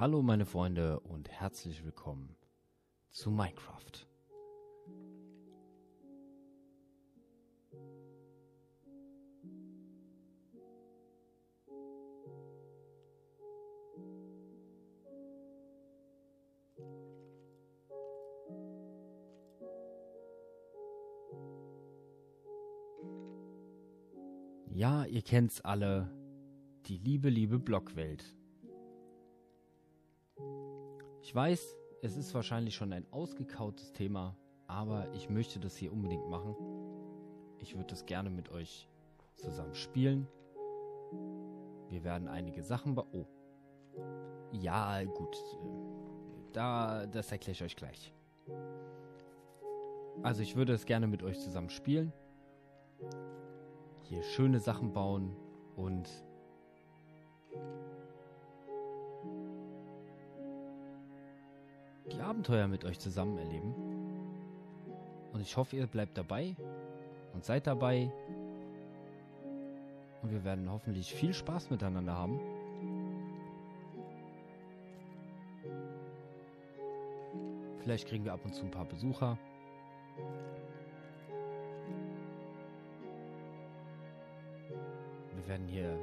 Hallo meine Freunde und herzlich willkommen zu Minecraft. Ja, ihr kennt's alle. Die liebe, liebe Blockwelt. Ich weiß, es ist wahrscheinlich schon ein ausgekautes Thema, aber ich möchte das hier unbedingt machen. Ich würde das gerne mit euch zusammen spielen. Wir werden einige Sachen be... Oh. Ja, gut. Da, das erkläre ich euch gleich. Also ich würde es gerne mit euch zusammen spielen. Hier schöne Sachen bauen und Abenteuer mit euch zusammen erleben. Und ich hoffe, ihr bleibt dabei und seid dabei. Und wir werden hoffentlich viel Spaß miteinander haben. Vielleicht kriegen wir ab und zu ein paar Besucher. Wir werden hier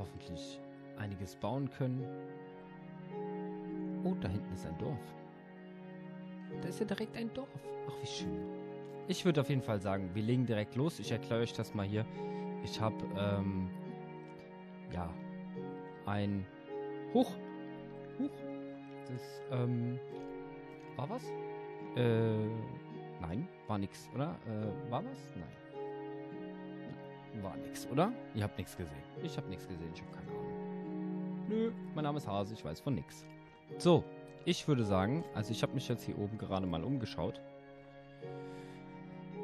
hoffentlich einiges bauen können. Oh, da hinten ist ein Dorf. Da ist ja direkt ein Dorf. Ach, wie schön. Ich würde auf jeden Fall sagen, wir legen direkt los. Ich erkläre euch das mal hier. Ich habe, ähm, ja, ein... Huch! Huch! Das, ähm, war was? Äh, nein, war nix, oder? Äh, war was? Nein. War nix, oder? Ihr habt nichts gesehen. Ich habe nichts gesehen, ich habe keine Ahnung. Nö, mein Name ist Hase, ich weiß von nix. So, ich würde sagen, also ich habe mich jetzt hier oben gerade mal umgeschaut.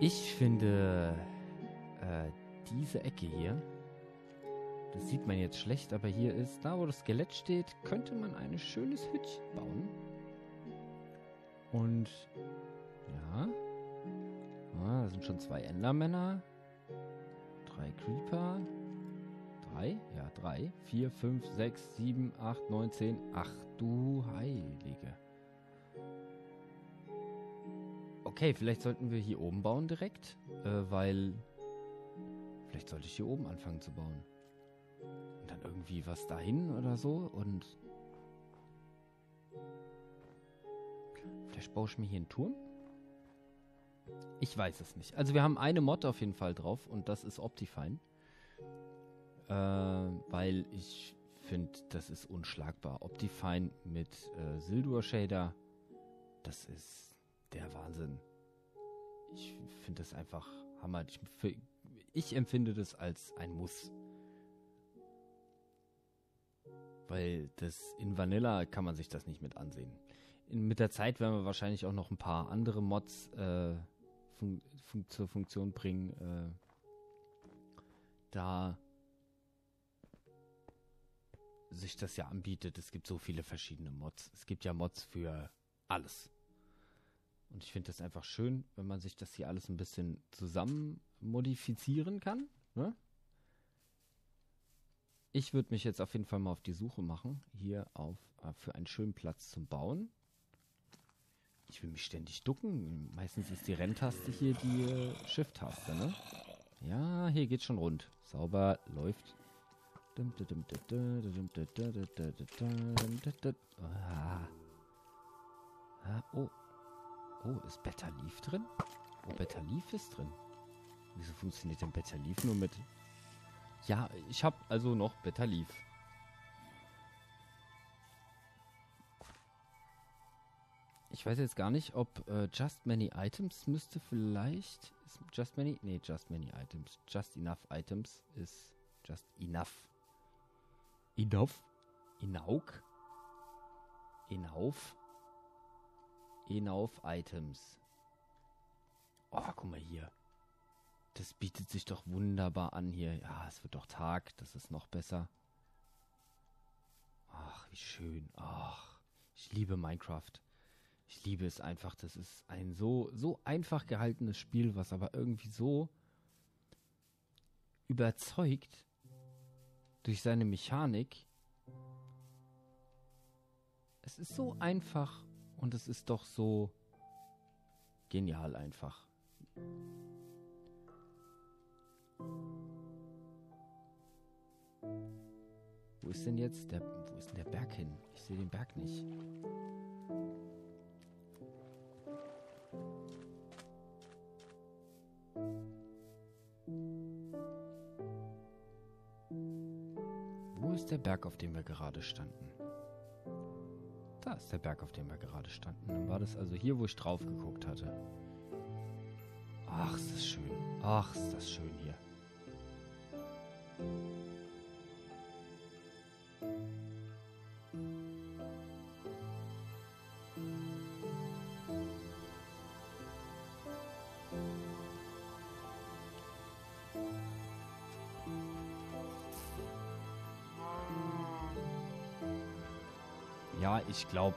Ich finde äh, diese Ecke hier, das sieht man jetzt schlecht, aber hier ist, da wo das Skelett steht, könnte man ein schönes Hütchen bauen. Und ja, ah, da sind schon zwei Endermänner, drei Creeper, drei, ja drei, vier, fünf, sechs, sieben, acht, neun, zehn. Ach du Heilige. Okay, vielleicht sollten wir hier oben bauen direkt, äh, weil vielleicht sollte ich hier oben anfangen zu bauen. Und dann irgendwie was dahin oder so und vielleicht baue ich mir hier einen Turm? Ich weiß es nicht. Also wir haben eine Mod auf jeden Fall drauf und das ist Optifine. Äh, weil ich finde, das ist unschlagbar. Optifine mit äh, Sildur Shader, das ist der Wahnsinn. Ich finde das einfach Hammer. Ich, ich empfinde das als ein Muss. Weil das in Vanilla kann man sich das nicht mit ansehen. In, mit der Zeit werden wir wahrscheinlich auch noch ein paar andere Mods äh, fun fun zur Funktion bringen. Äh, da sich das ja anbietet. Es gibt so viele verschiedene Mods. Es gibt ja Mods für alles. Und ich finde das einfach schön, wenn man sich das hier alles ein bisschen zusammen modifizieren kann. Ne? Ich würde mich jetzt auf jeden Fall mal auf die Suche machen, hier auf äh, für einen schönen Platz zum Bauen. Ich will mich ständig ducken. Meistens ist die Renntaste hier die äh, Shift-Taste, ne? Ja, hier geht's schon rund. Sauber, läuft. Ah. Ah, oh. Oh, ist Better Leaf drin? Oh, Better Leaf ist drin. Wieso funktioniert denn Better Leaf nur mit... Ja, ich habe also noch Better Leaf. Ich weiß jetzt gar nicht, ob äh, Just Many Items müsste vielleicht... Just Many? Nee, Just Many Items. Just Enough Items ist Just Enough. Enough? Inauk? Inauf? Enough Items. Oh, guck mal hier. Das bietet sich doch wunderbar an hier. Ja, es wird doch Tag. Das ist noch besser. Ach, wie schön. Ach, ich liebe Minecraft. Ich liebe es einfach. Das ist ein so, so einfach gehaltenes Spiel, was aber irgendwie so überzeugt durch seine Mechanik. Es ist so einfach und es ist doch so genial einfach. Wo ist denn jetzt der, wo ist denn der Berg hin? Ich sehe den Berg nicht. Ist der Berg, auf dem wir gerade standen? Da ist der Berg, auf dem wir gerade standen. Dann war das also hier, wo ich drauf geguckt hatte. Ach, ist das schön. Ach, ist das schön hier. Ich glaube,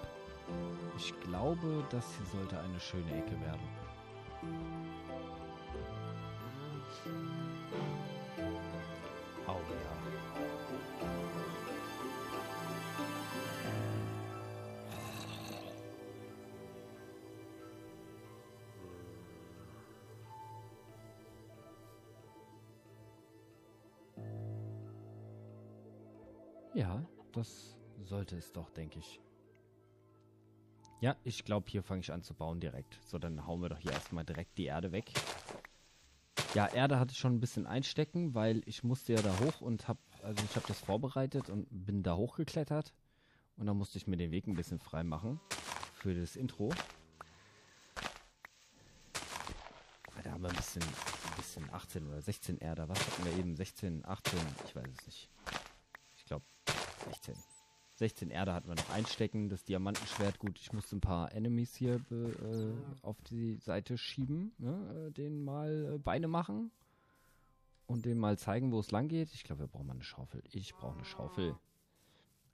ich glaube, das hier sollte eine schöne Ecke werden. Oh ja. Ja, das sollte es doch, denke ich. Ja, ich glaube, hier fange ich an zu bauen direkt. So, dann hauen wir doch hier erstmal direkt die Erde weg. Ja, Erde hatte ich schon ein bisschen einstecken, weil ich musste ja da hoch und habe, also ich habe das vorbereitet und bin da hochgeklettert. Und dann musste ich mir den Weg ein bisschen frei machen für das Intro. Da haben wir ein bisschen, ein bisschen 18 oder 16 Erde. Was hatten wir eben? 16, 18, ich weiß es nicht. Ich glaube 16. 16 Erde hatten wir noch einstecken. Das Diamantenschwert, gut, ich musste ein paar Enemies hier äh, auf die Seite schieben. Ne? Den mal äh, Beine machen. Und dem mal zeigen, wo es lang geht. Ich glaube, wir brauchen mal eine Schaufel. Ich brauche eine Schaufel.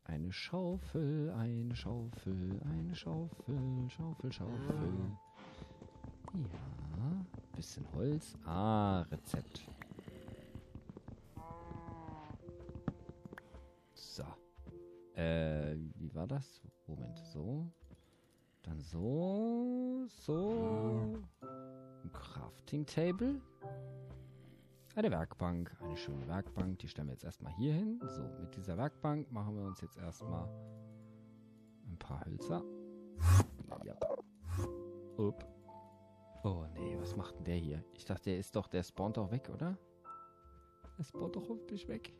Eine Schaufel, eine Schaufel, eine Schaufel, Schaufel, Schaufel. Ja, bisschen Holz. Ah, Rezept. Äh, wie war das? Moment, so. Dann so, so. Ein Crafting Table. Eine Werkbank, eine schöne Werkbank. Die stellen wir jetzt erstmal hier hin. So, mit dieser Werkbank machen wir uns jetzt erstmal ein paar Hölzer. Ja. Upp. Oh nee, was macht denn der hier? Ich dachte, der ist doch, der spawnt doch weg, oder? Der spawnt doch hoffentlich weg.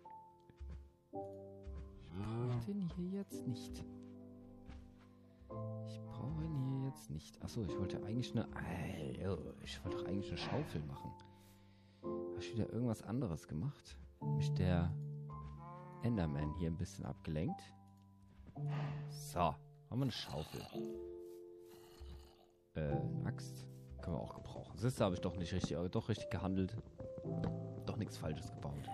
Ich brauche den hier jetzt nicht. Ich brauche ihn hier jetzt nicht. Achso, ich wollte eigentlich eine. Ich wollte doch eigentlich eine Schaufel machen. Habe ich wieder irgendwas anderes gemacht? Mich der Enderman hier ein bisschen abgelenkt. So, haben wir eine Schaufel. Äh, eine Axt. Können wir auch gebrauchen. Siehst du, habe ich doch nicht richtig, aber doch richtig gehandelt. Doch nichts Falsches gebaut.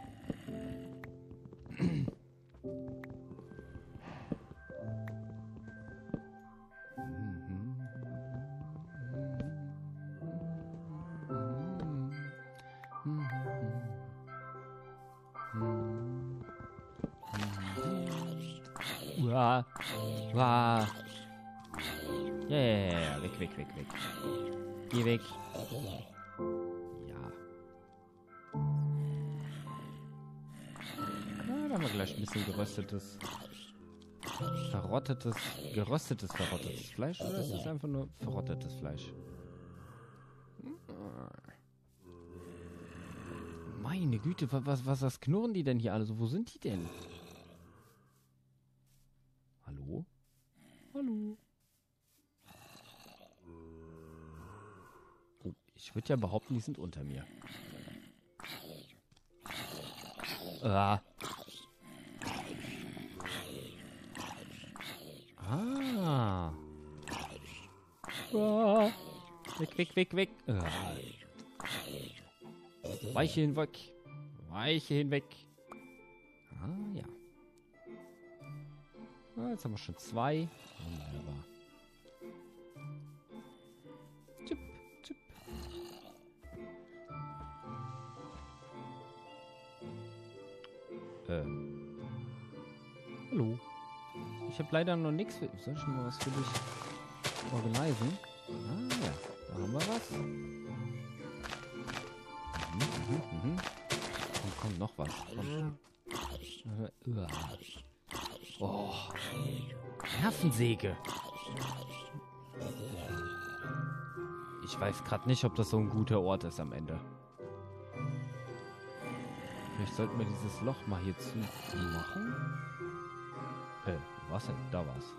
Geröstetes, verrottetes, geröstetes, verrottetes Fleisch. Oder ist das einfach nur verrottetes Fleisch? Meine Güte, wa- was, was, was knurren die denn hier alle so? Wo sind die denn? Hallo? Hallo? Oh, ich würde ja behaupten, die sind unter mir. Ah. Ah. Ah. Weg, weg, weg, weg. Ah. Weiche hinweg. Weiche hinweg. Ah, ja. Ah, jetzt haben wir schon zwei. Wunderbar. Tipp, tipp. Äh. Hallo. Ich habe leider noch nichts für... Soll ich mal was für dich organisieren? Ah ja, da haben wir was. Mhm, mhm, mhm. Komm, komm, noch was. Komm. Oh. Nervensäge. Ich weiß gerade nicht, ob das so ein guter Ort ist am Ende. Vielleicht sollten wir dieses Loch mal hier zu machen. Äh, was denn? Da war's.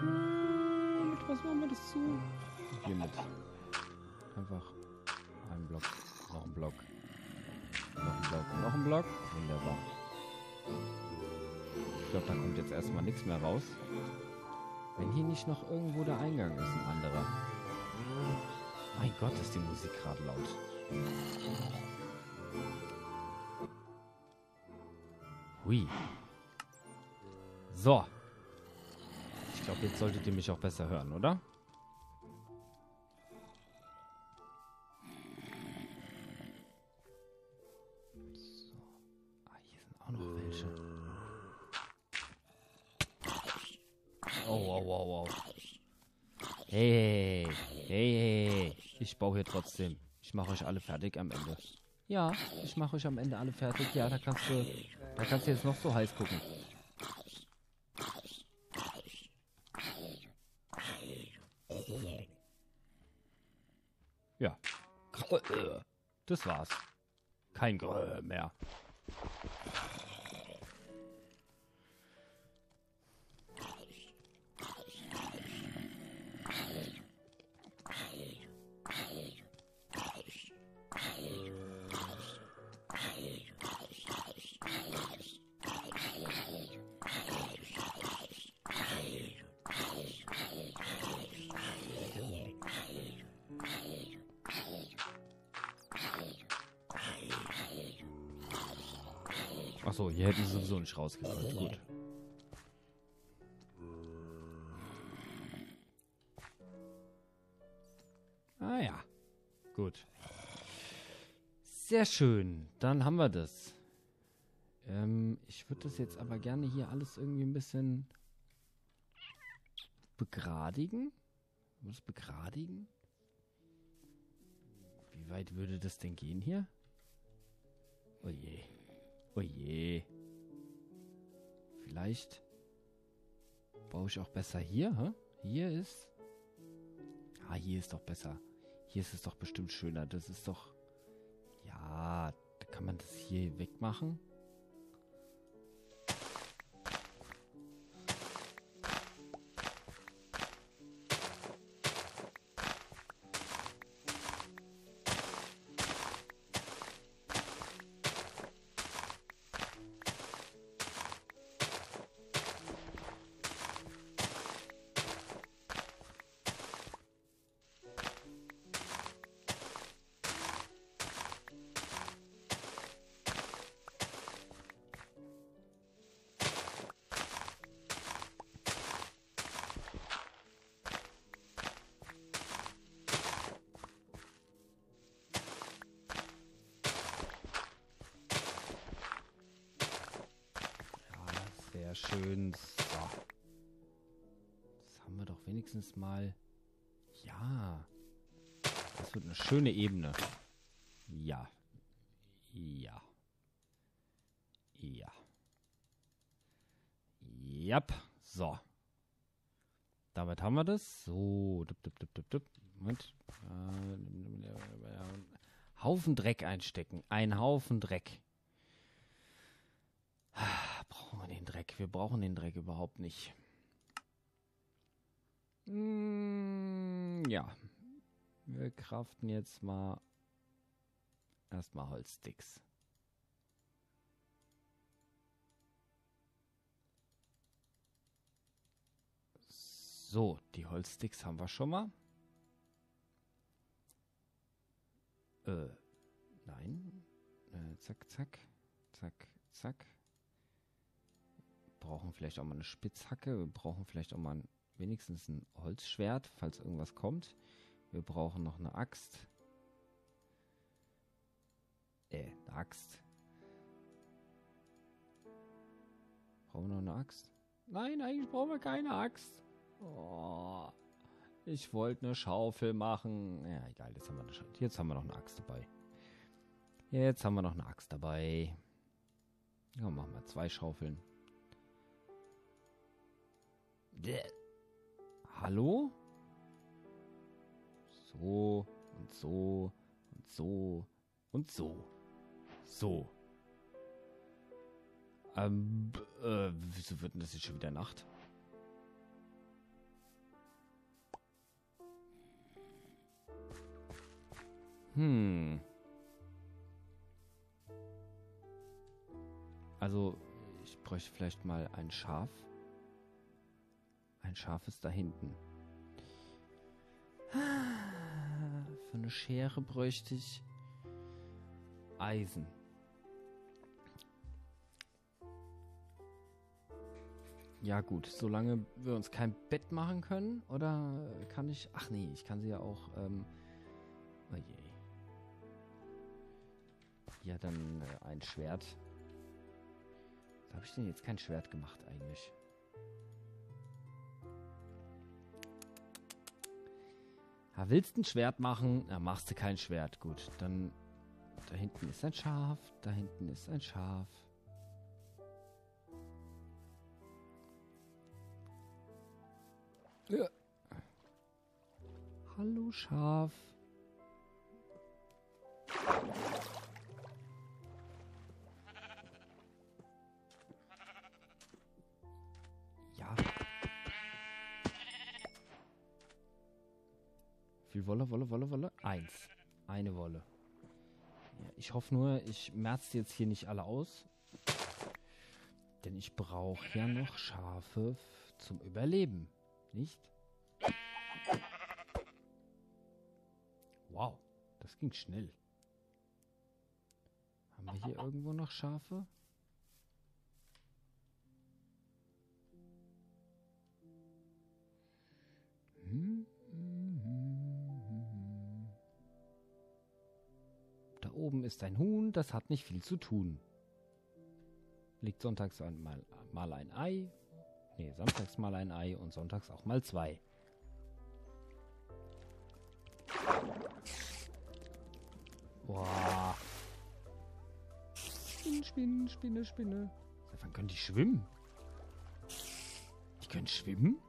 Hm, mit was machen wir das zu? Hiermit. Einfach ein Block, noch ein Block, noch ein Block, noch ein Block. Wunderbar. Ich glaube, da kommt jetzt erstmal nichts mehr raus. Wenn hier nicht noch irgendwo der Eingang ist, ein anderer. Mein Gott, ist die Musik gerade laut. Hui. So. Ich glaube, jetzt solltet ihr mich auch besser hören, oder? So. Ah, hier sind auch noch welche. Oh, wow, wow, wow. Hey, hey, hey, ich baue hier trotzdem. Ich mache euch alle fertig am Ende. Ja, ich mache euch am Ende alle fertig. Ja, da kannst du, da kannst du jetzt noch so heiß gucken. Ja. Das war's. Kein Grö mehr. Hätten sie sowieso nicht rausgekommen. Gut. Ah ja. Gut. Sehr schön. Dann haben wir das. Ähm, ich würde das jetzt aber gerne hier alles irgendwie ein bisschen begradigen. Was begradigen? Wie weit würde das denn gehen hier? Oh je. Vielleicht baue ich auch besser hier, hä? Hier ist... Ah, hier ist doch besser. Hier ist es doch bestimmt schöner. Das ist doch... Ja, da kann man das hier wegmachen. Schön. So. Das haben wir doch wenigstens mal. Ja. Das wird eine schöne Ebene. Ja. Ja. Ja. Jap. So. Damit haben wir das. So. Dup, dup, dup, dup, dup. Moment. Äh, Haufen Dreck einstecken. Ein Haufen Dreck. Brauchen wir den Wir brauchen den Dreck überhaupt nicht. Mm, ja. Wir kraften jetzt mal erstmal Holzsticks. So, die Holzsticks haben wir schon mal. Äh, nein. Äh, zack, zack. Zack, zack brauchen vielleicht auch mal eine Spitzhacke, wir brauchen vielleicht auch mal ein, wenigstens ein Holzschwert, falls irgendwas kommt. Wir brauchen noch eine Axt. Äh, eine Axt. Brauchen wir noch eine Axt? Nein, eigentlich brauchen wir keine Axt. Oh, ich wollte eine Schaufel machen. Ja, egal, jetzt haben, wir eine, jetzt haben wir noch eine Axt dabei. Jetzt haben wir noch eine Axt dabei. Ja, machen wir zwei Schaufeln. Bäh. Hallo? So und so und so und so. So. Ähm, äh, wieso wird denn das jetzt schon wieder Nacht? Hm. Also, ich bräuchte vielleicht mal ein Schaf. Ein Schaf ist da hinten. Für eine Schere bräuchte ich Eisen. Ja gut, solange wir uns kein Bett machen können, oder kann ich... Ach nee, ich kann sie ja auch... Ähm, oh je. Ja, dann äh, ein Schwert. Was habe ich denn jetzt kein Schwert gemacht eigentlich? Ja, willst ein Schwert machen? Na, machst du kein Schwert. Gut, dann da hinten ist ein Schaf, da hinten ist ein Schaf. Ja. Hallo Schaf. Wolle, Wolle, Wolle, Wolle? Eins. Eine Wolle. Ja, ich hoffe nur, ich merze jetzt hier nicht alle aus. Denn ich brauche ja noch Schafe zum Überleben. Nicht? Wow, das ging schnell. Haben wir hier irgendwo noch Schafe? Oben ist ein Huhn, das hat nicht viel zu tun. Legt sonntags mal, mal ein Ei. Nee, samstags mal ein Ei und sonntags auch mal zwei. Boah. Spinne, Spinne, Spinne, Spinne. Seit wann können die schwimmen? Die können schwimmen?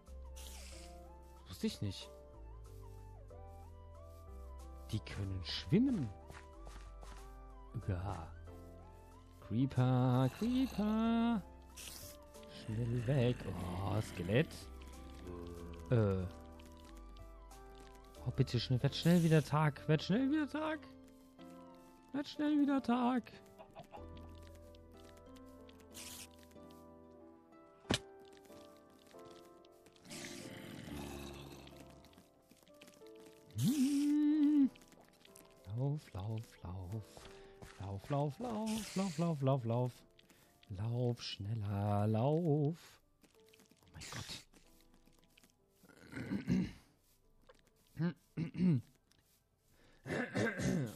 Das wusste ich nicht. Die können schwimmen. Ja. Creeper, Creeper. Schnell weg. Oh, Skelett. Äh. Oh, bitte schnell. Werd schnell wieder Tag. Werd schnell wieder Tag. Werd schnell wieder Tag. Hm. Lauf, lauf, lauf. Lauf, lauf, lauf, lauf, lauf, lauf, lauf. Lauf, schneller, lauf. Oh mein Gott.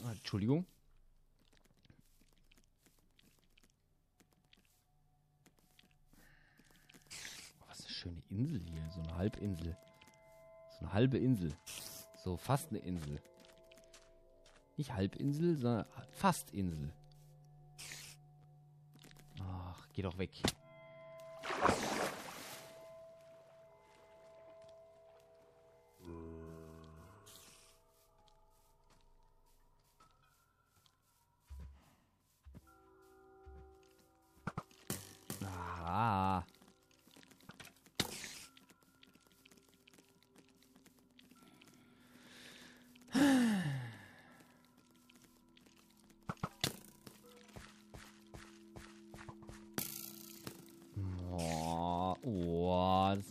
Ah, Entschuldigung. Oh, was eine schöne Insel hier. So eine Halbinsel. So eine halbe Insel. So fast eine Insel. Nicht Halbinsel, sondern fast Insel. Ach, geh doch weg.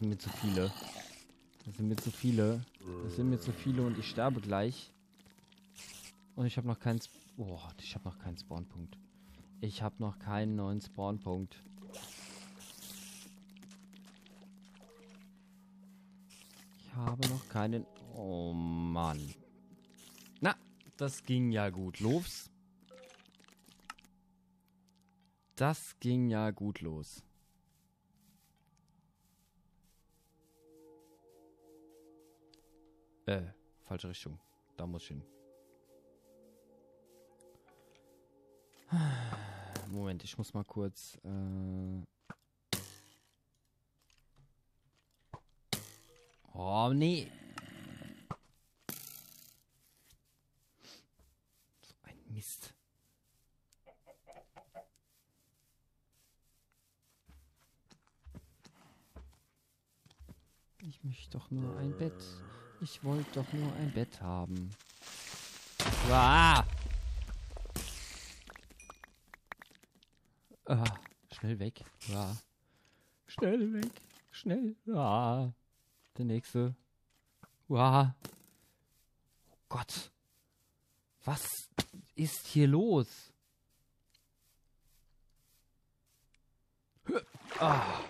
Sind mir zu viele. Das sind mir zu viele. Das sind mir zu viele und ich sterbe gleich. Und ich habe noch keinen... Oh, ich habe noch keinen Spawnpunkt. Ich habe noch keinen neuen Spawnpunkt. Ich habe noch keinen... Oh Mann. Na, das ging ja gut los. Das ging ja gut los. Äh, falsche Richtung. Da muss ich hin. Moment, ich muss mal kurz. Äh oh, nee. So ein Mist. Ich möchte doch nur ein Bett. Ich wollte doch nur ein Bett haben. Ah! Ah, schnell weg. Ah. Schnell weg. Schnell. Ah. Der nächste. Ah. Oh Gott. Was ist hier los? Ah.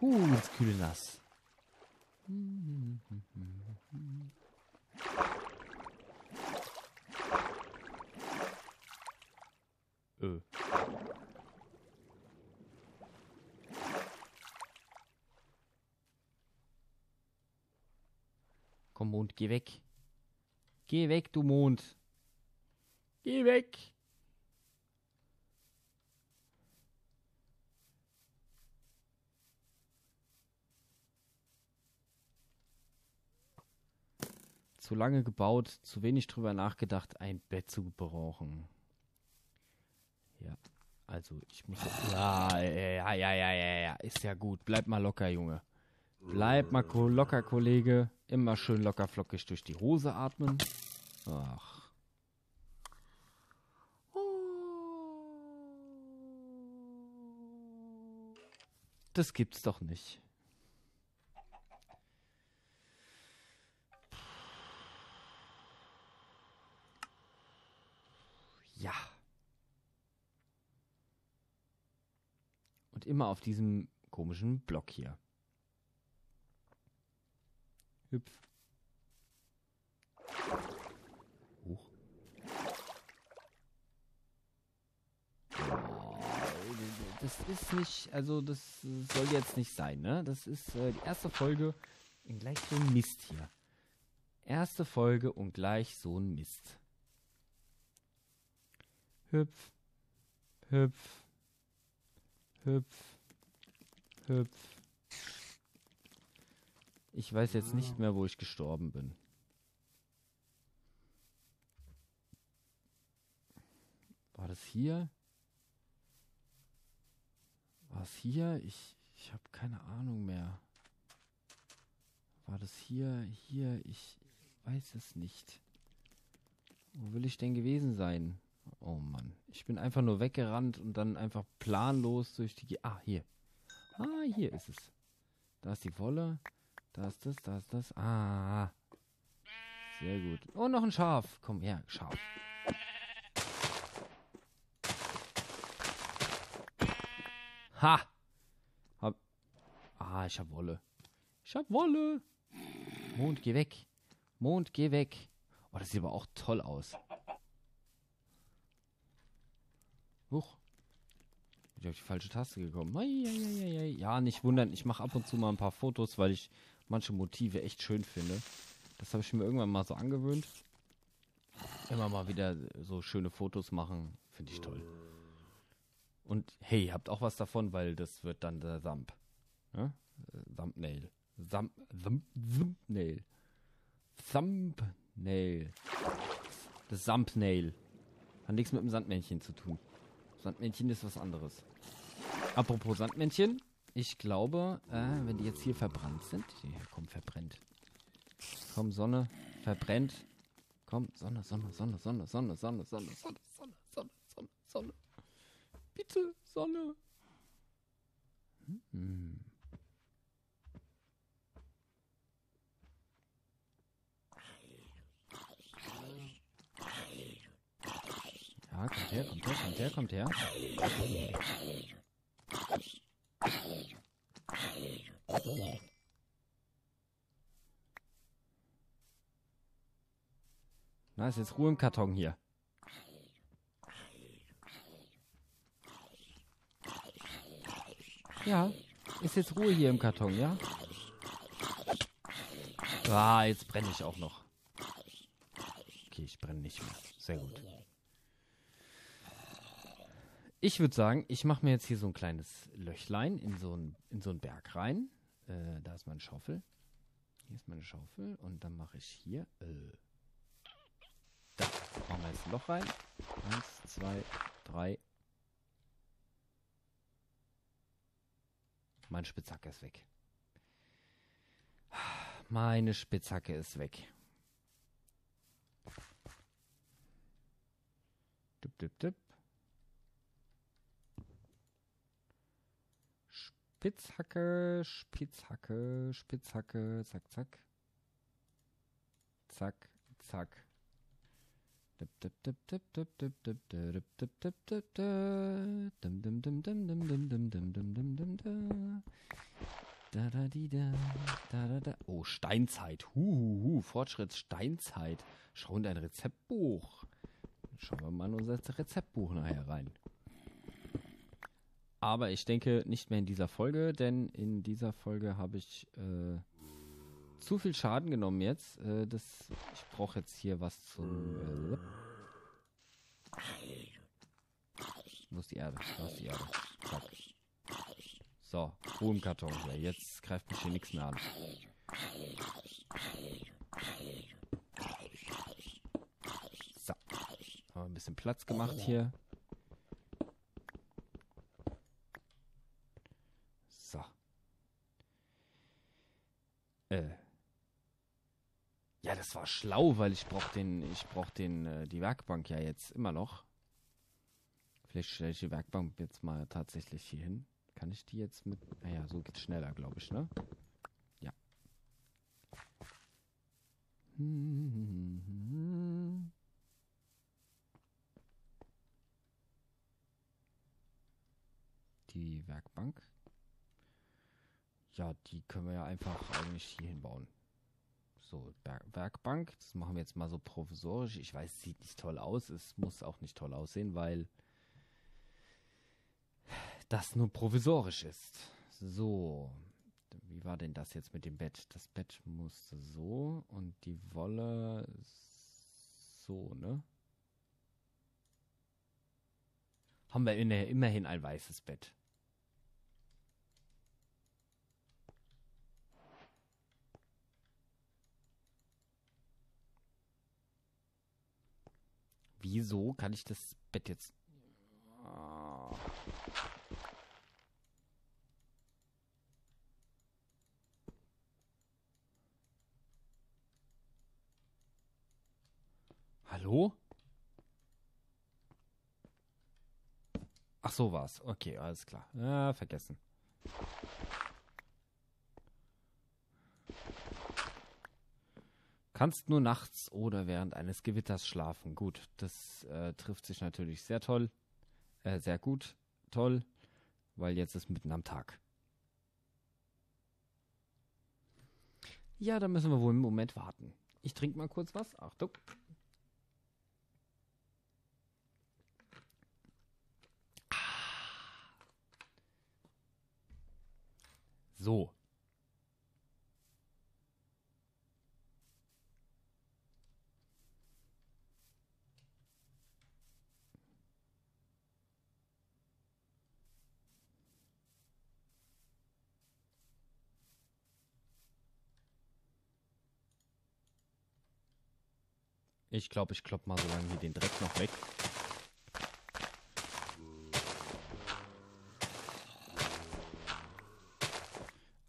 Uh, das kühle Nass. Öh. Komm, Mond, geh weg. Geh weg, du Mond. Geh weg. Zu lange gebaut, zu wenig drüber nachgedacht, ein Bett zu brauchen. Ja, also ich muss. Ja, ja, ja, ja, ja, ja, ist ja gut. Bleib mal locker, Junge. Bleib mal locker, Kollege. Immer schön locker flockig durch die Hose atmen. Ach. Das gibt's doch nicht. Ja. Und immer auf diesem komischen Block hier. Hüpf. Hoch. Das ist nicht, also das soll jetzt nicht sein, ne? Das ist äh, die erste Folge und gleich so ein Mist hier. Erste Folge und gleich so ein Mist. Hüpf. Hüpf. Hüpf. Hüpf. Ich weiß jetzt nicht mehr, wo ich gestorben bin. War das hier? War es hier? Ich, ich habe keine Ahnung mehr. War das hier? Hier? Ich weiß es nicht. Wo will ich denn gewesen sein? Oh Mann. Ich bin einfach nur weggerannt und dann einfach planlos durch die... Ge ah, hier. Ah, hier ist es. Da ist die Wolle. Da ist das, da ist das. Ah. Sehr gut. Oh, noch ein Schaf. Komm her, Schaf. Ha! Hab. Ah, ich hab Wolle. Ich hab Wolle. Mond, geh weg. Mond, geh weg. Oh, das sieht aber auch toll aus. Huch. Ich auf die falsche Taste gekommen. Ja, nicht wundern. Ich mache ab und zu mal ein paar Fotos, weil ich manche Motive echt schön finde. Das habe ich mir irgendwann mal so angewöhnt. Immer mal wieder so schöne Fotos machen, finde ich toll. Und hey, habt auch was davon, weil das wird dann der Thumb. Ja? Thumbnail. Thumb, Thumb, Thumbnail. Thumbnail. Das Thumbnail. Hat nichts mit dem Sandmännchen zu tun. Sandmännchen ist was anderes. Apropos Sandmännchen, ich glaube, äh, wenn die jetzt hier verbrannt sind. Hier, komm, verbrennt. Komm, Sonne, verbrennt. Komm, Sonne, Sonne, Sonne, Sonne, Sonne, Sonne, Sonne, Sonne, Sonne, Sonne, Sonne, Sonne. Bitte, Sonne. Hm. Ja, kommt her, kommt her, kommt her, kommt her. Na, ist jetzt Ruhe im Karton hier. Ja, ist jetzt Ruhe hier im Karton, ja? Ah, jetzt brenne ich auch noch. Okay, ich brenne nicht mehr. Sehr gut. Ich würde sagen, ich mache mir jetzt hier so ein kleines Löchlein in so einen in so Berg rein. Äh, da ist meine Schaufel. Hier ist meine Schaufel und dann mache ich hier. Äh, da machen wir jetzt ein Loch rein. Eins, zwei, drei. Meine Spitzhacke ist weg. Meine Spitzhacke ist weg. Dip, dip, dip. Spitzhacke, Spitzhacke, Spitzhacke, zack, zack. Zack, zack. Oh, Steinzeit. Huhuhu, Fortschritt Steinzeit. Schau in dein Rezeptbuch. Schauen wir mal in unser Rezeptbuch nachher rein. Aber ich denke nicht mehr in dieser Folge, denn in dieser Folge habe ich äh, zu viel Schaden genommen jetzt. Äh, das, ich brauche jetzt hier was zum. Äh, wo ist die Erde? Da ist die Erde. Zack. So, Ruhe im Karton hier. Jetzt greift mich hier nichts mehr an. So. Haben wir ein bisschen Platz gemacht hier. So. Äh. Ja, das war schlau, weil ich brauch den, ich brauch den, äh, die Werkbank ja jetzt immer noch. Vielleicht stelle ich die Werkbank jetzt mal tatsächlich hier hin. Kann ich die jetzt mit. Naja, so geht's schneller, glaube ich, ne? Ja. Die Werkbank. Ja, die können wir ja einfach eigentlich hier hinbauen. So, Werkbank. Das machen wir jetzt mal so provisorisch. Ich weiß, es sieht nicht toll aus. Es muss auch nicht toll aussehen, weil das nur provisorisch ist. So. Wie war denn das jetzt mit dem Bett? Das Bett musste so und die Wolle so, ne? Haben wir immerhin ein weißes Bett. Wieso kann ich das Bett jetzt... Ah. Hallo? Ach so war's. Okay, alles klar. Ja, vergessen. Kannst nur nachts oder während eines Gewitters schlafen. Gut, das äh, trifft sich natürlich sehr toll. Äh, sehr gut. Toll. Weil jetzt ist mitten am Tag. Ja, da müssen wir wohl einen Moment warten. Ich trinke mal kurz was. Achtung. So. Ich glaube, ich klopp mal so lange hier den Dreck noch weg.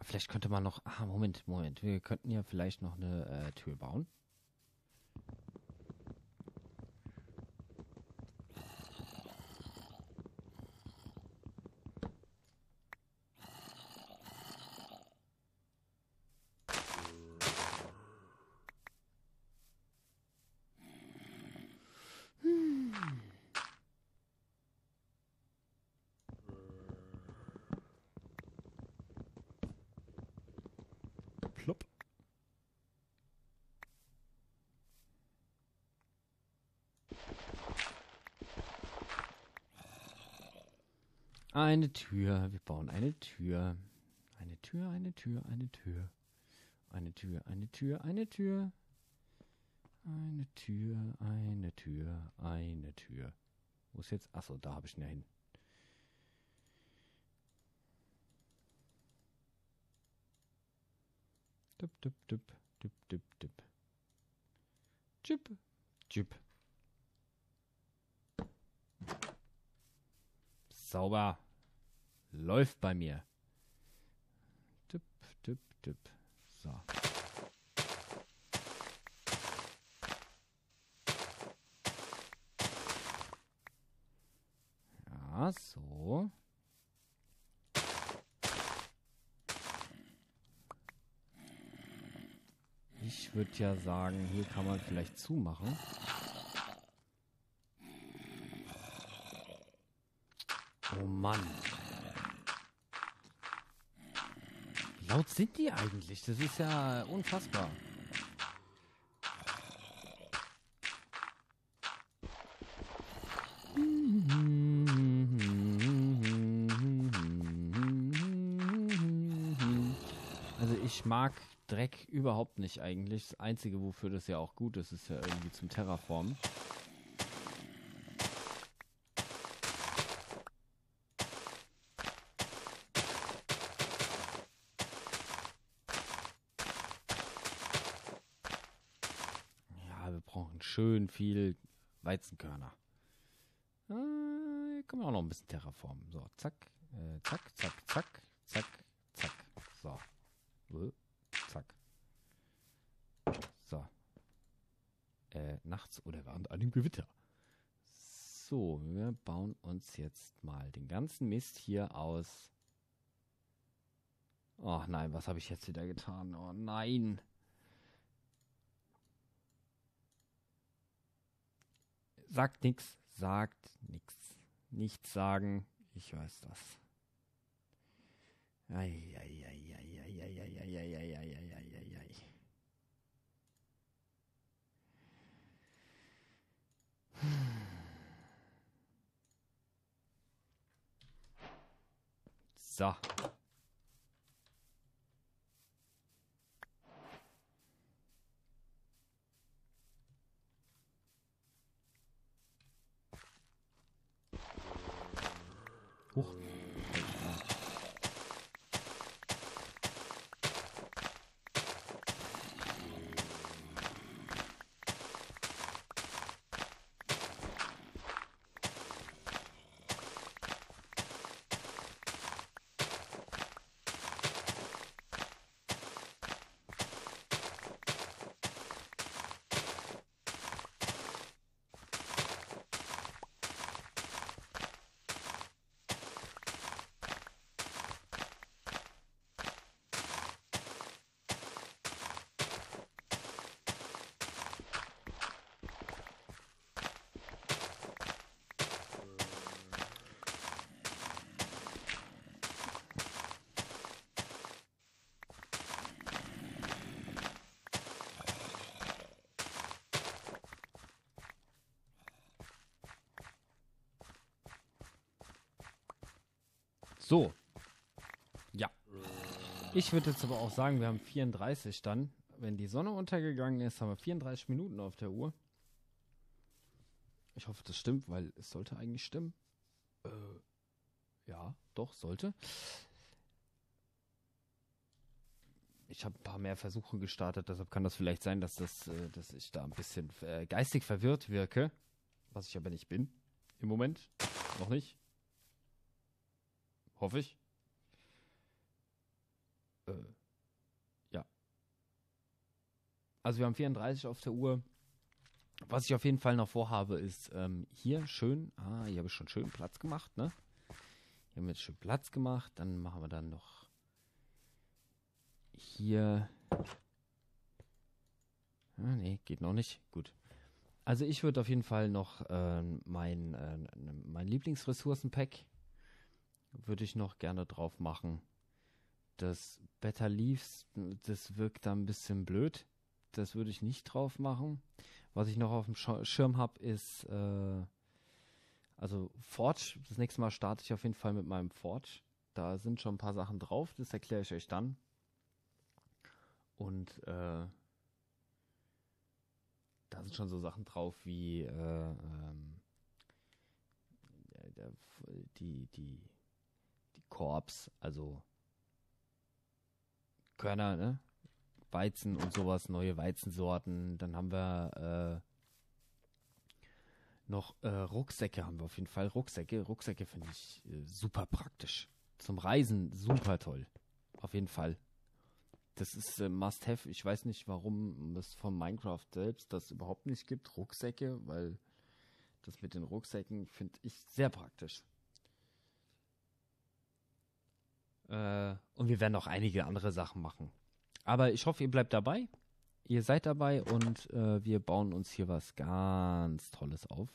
Vielleicht könnte man noch. Ah, Moment, Moment. Wir könnten ja vielleicht noch eine äh, Tür bauen. Eine Tür. Wir bauen eine Tür. Eine Tür, eine Tür, eine Tür. eine Tür, eine Tür, eine Tür. Eine Tür, eine Tür, eine Tür. Wo ist jetzt? Achso, da habe ich ihn ja hin. Düpp, düpp, düpp, düpp, düpp, düpp. Chip, chip. Sauber. Läuft bei mir. Tipp, tipp, tipp. So. Ja, so. Ich würde ja sagen, hier kann man vielleicht zumachen. Oh Mann. Wie laut sind die eigentlich? Das ist ja unfassbar. Also ich mag Dreck überhaupt nicht eigentlich. Das Einzige, wofür das ja auch gut ist, ist ja irgendwie zum Terraformen. Ja, wir brauchen schön viel Weizenkörner. Äh, können wir auch noch ein bisschen terraformen. So, zack, äh, zack, zack, zack, zack, zack. So. Äh, Zack. So. Äh, nachts oder während einem Gewitter. So, wir bauen uns jetzt mal den ganzen Mist hier aus. Oh nein, was habe ich jetzt wieder getan? Oh nein. Sagt nix, sagt nix. Nichts sagen, ich weiß das. Eieieiei. So. So. Ja. Ich würde jetzt aber auch sagen, wir haben 34 dann. Wenn die Sonne untergegangen ist, haben wir 34 Minuten auf der Uhr. Ich hoffe, das stimmt, weil es sollte eigentlich stimmen. Äh, ja, doch, sollte. Ich habe ein paar mehr Versuche gestartet, deshalb kann das vielleicht sein, dass, das, äh, dass ich da ein bisschen äh, geistig verwirrt wirke. Was ich aber nicht bin. Im Moment. Noch nicht. Hoffe ich. Äh, ja. Also wir haben 34 auf der Uhr. Was ich auf jeden Fall noch vorhabe, ist ähm, hier schön, ah, hier habe ich schon schön Platz gemacht, ne? Hier haben wir jetzt schön Platz gemacht. Dann machen wir dann noch hier. Ah, nee, geht noch nicht. Gut. Also ich würde auf jeden Fall noch äh, mein, äh, mein Lieblingsressourcenpack würde ich noch gerne drauf machen. Das Better Leaves, das wirkt da ein bisschen blöd. Das würde ich nicht drauf machen. Was ich noch auf dem Schirm habe, ist äh, also Forge. Das nächste Mal starte ich auf jeden Fall mit meinem Forge. Da sind schon ein paar Sachen drauf, das erkläre ich euch dann. Und äh, da sind schon so Sachen drauf wie äh, ähm, die, die Korps, also Körner, ne? Weizen und sowas, neue Weizensorten. Dann haben wir äh, noch äh, Rucksäcke, haben wir auf jeden Fall. Rucksäcke, Rucksäcke finde ich äh, super praktisch. Zum Reisen super toll. Auf jeden Fall. Das ist äh, Must-Have. Ich weiß nicht, warum es von Minecraft selbst das überhaupt nicht gibt. Rucksäcke, weil das mit den Rucksäcken finde ich sehr praktisch. Äh, und wir werden auch einige andere Sachen machen. Aber ich hoffe, ihr bleibt dabei. Ihr seid dabei und äh, wir bauen uns hier was ganz Tolles auf.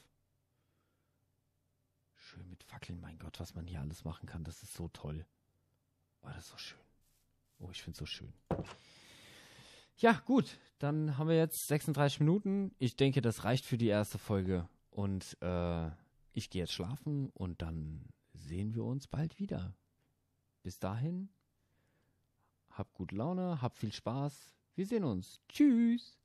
Schön mit Fackeln, mein Gott, was man hier alles machen kann. Das ist so toll. Oh, das ist so schön. Oh, ich finde es so schön. Ja, gut. Dann haben wir jetzt 36 Minuten. Ich denke, das reicht für die erste Folge. Und äh, ich gehe jetzt schlafen und dann sehen wir uns bald wieder. Bis dahin, hab gut Laune, hab viel Spaß. Wir sehen uns. Tschüss.